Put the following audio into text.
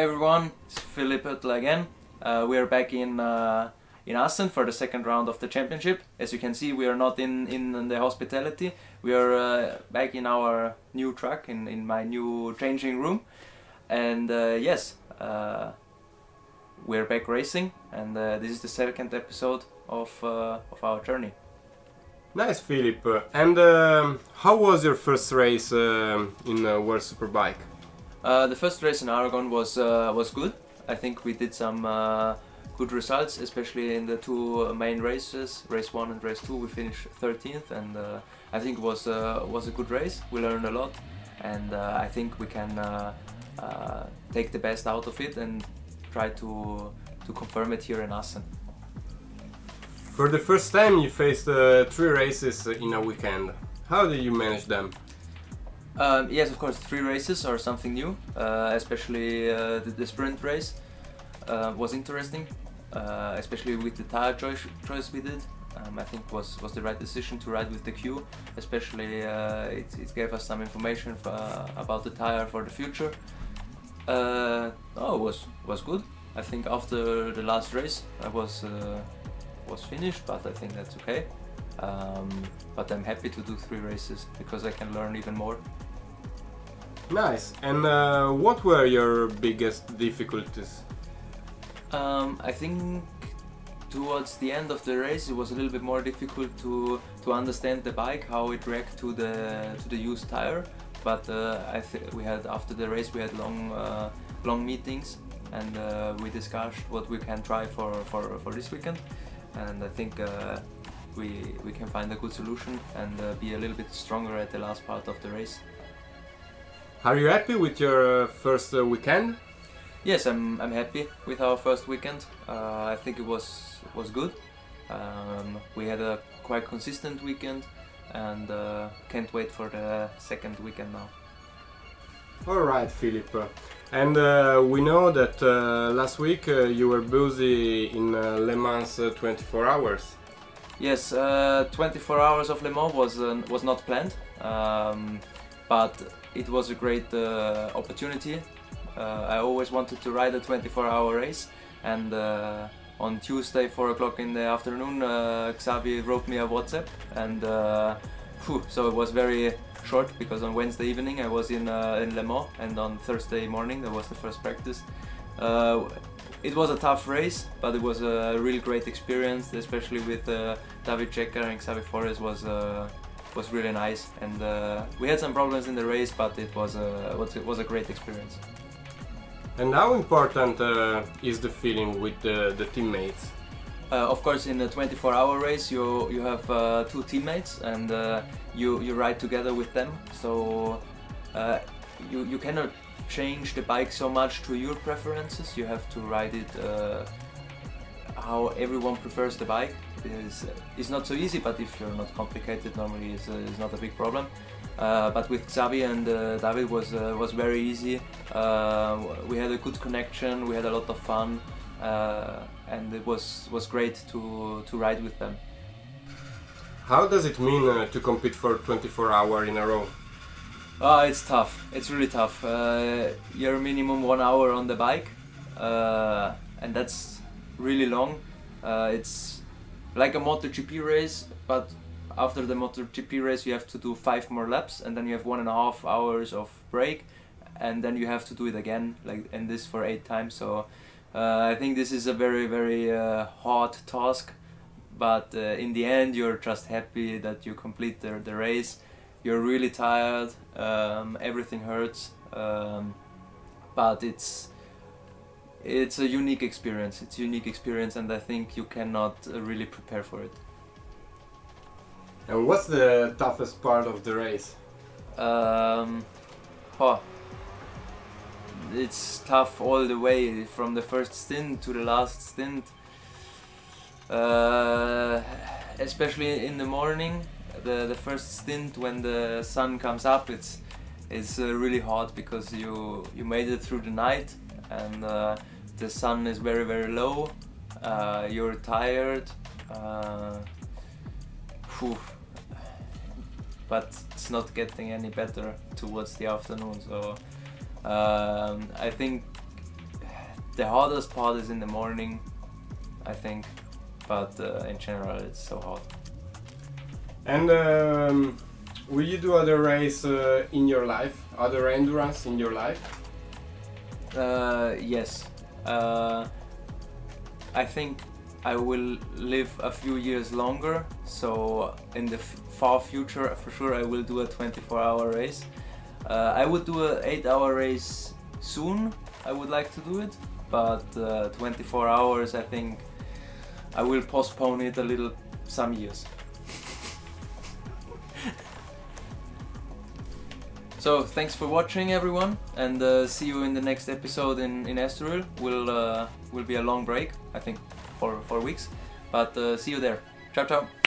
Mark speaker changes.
Speaker 1: everyone, it's Philipp Oettl again. Uh, we are back in uh, in Assen for the second round of the championship. As you can see, we are not in, in the hospitality. We are uh, back in our new truck, in, in my new changing room. And uh, yes, uh, we're back racing, and uh, this is the second episode of, of our journey.
Speaker 2: Nice, Philipp. And um, how was your first race um in World Superbike?
Speaker 1: Uh, the first race in Aragon was uh, was good. I think we did some uh, good results, especially in the two main races, race one and race two. We finished 13th, and uh, I think it was uh, was a good race. We learned a lot, and I think we can take the best out of it and try to to confirm it here in Assen.
Speaker 2: For the first time, you faced three races in a weekend. How did you manage them?
Speaker 1: Um, yes, of course, three races are something new, uh, especially uh, the, the sprint race uh, was interesting, uh, especially with the tire choice, choice we did. Um, I think was was the right decision to ride with the Q, especially uh, it, it gave us some information for, about the tire for the future. Uh, oh, it was was good. I think after the last race, I was uh, was finished, but I think that's okay. Um, but I'm happy to do three races because I can learn even more.
Speaker 2: Nice. And uh, what were your biggest difficulties?
Speaker 1: Um, I think towards the end of the race it was a little bit more difficult to to understand the bike how it react to the to the used tire. But uh, I we had after the race we had long uh, long meetings and uh, we discussed what we can try for, for, for this weekend. And I think uh, we we can find a good solution and uh, be a little bit stronger at the last part of the race.
Speaker 2: Are you happy with your uh, first uh, weekend?
Speaker 1: Yes, I'm, I'm happy with our first weekend. Uh, I think it was was good. Um, we had a quite consistent weekend, and uh, can't wait for the second weekend now.
Speaker 2: All right, Philipp. And uh, we know that uh, last week uh, you were busy in uh, Le Mans uh, 24 hours.
Speaker 1: Yes, uh, 24 hours of Le Mans was uh, was not planned, um, but it was a great uh, opportunity. Uh, I always wanted to ride a 24-hour race, and uh, on Tuesday, 4 o'clock in the afternoon, uh, Xavi wrote me a WhatsApp, and uh, phew, so it was very short because on Wednesday evening I was in uh, in Le Mans, and on Thursday morning there was the first practice. Uh, it was a tough race, but it was a really great experience, especially with uh, David Checa and Xavi Forés was uh, was really nice. And uh, we had some problems in the race, but it was a it was a great experience.
Speaker 2: And how important uh, is the feeling with the, the teammates?
Speaker 1: Uh, of course, in a 24-hour race, you you have uh, two teammates, and uh, you you ride together with them. So uh, you you cannot change the bike so much to your preferences. You have to ride it uh, how everyone prefers the bike. It's, it's not so easy, but if you're not complicated, normally it's, uh, it's not a big problem. Uh, but with Xavi and uh, David was uh, was very easy. Uh, we had a good connection. We had a lot of fun, uh, and it was was great to to ride with them.
Speaker 2: How does it mean uh, to compete for 24 hours in a row?
Speaker 1: Oh, it's tough. It's really tough. Uh, you're minimum one hour on the bike, uh, and that's really long. Uh, it's like a MotoGP race, but after the MotoGP race, you have to do five more laps, and then you have one and a half hours of break, and then you have to do it again, like and this for eight times. So uh, I think this is a very very uh, hard task, but uh, in the end, you're just happy that you complete the the race you're really tired um, everything hurts um, but it's it's a unique experience. It's a unique experience and i think you cannot uh, really prepare for it.
Speaker 2: And what's the toughest part of the race?
Speaker 1: um, oh, it's tough all the way from the first stint to the last stint. Uh, especially in the morning the, the first stint when the sun comes up it's it's uh, really hot because you you made it through the night. And uh, the sun is very very low uh, you're tired uh, but it's not getting any better towards the afternoon so um, I think the hardest part is in the morning, I think, but uh, in general it's so hot.
Speaker 2: And um, will you do other race uh, in your life? Other endurance in your life?
Speaker 1: Uh, yes. Uh, I think I will live a few years longer, so in the far future, for sure, I will do a 24-hour race. Uh, I would do an 8-hour race soon. I would like to do it, but uh, 24 hours, I think I will postpone it a little, some years. So thanks for watching, everyone, and uh, see you in the next episode in in Estoril. Will uh, will be a long break, I think, for four weeks, but uh, see you there. Ciao, ciao.